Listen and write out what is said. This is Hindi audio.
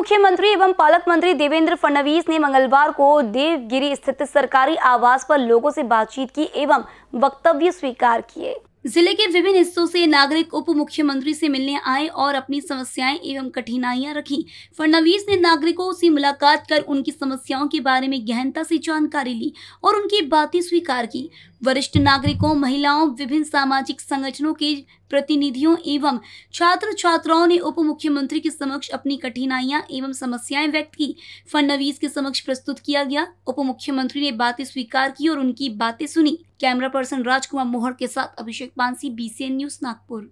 मुख्यमंत्री एवं पालक मंत्री देवेंद्र फडणवीस ने मंगलवार को देवगिरी स्थित सरकारी आवास पर लोगों से बातचीत की एवं वक्तव्य स्वीकार किए। ज़िले के विभिन्न हिस्सों से नागरिक उप मुख्यमंत्री से मिलने आए और अपनी समस्याएँ एवं कठिनाइयाँ रखी। फडणवीस ने नागरिकों से मुलाकात कर उनकी समस्याओं के बारे में गहनता से जानकारी ली और उनकी बातें स्वीकार की। वरिष्ठ नागरिकों, महिलाओं, विभिन्न सामाजिक संगठनों के प्रतिनिधियों एवं छात्र छात्राओं ने उप मुख्यमंत्री के समक्ष अपनी कठिनाइयाँ एवं समस्याएँ व्यक्त की। फडनवीस के समक्ष प्रस्तुत किया गया। उप मुख्यमंत्री ने बातें स्वीकार की और उनकी बातें सुनी। कैमरा पर्सन राजकुमार मोहर के साथ अभिषेक पानसी बीसीएन न्यूज़ नागपुर।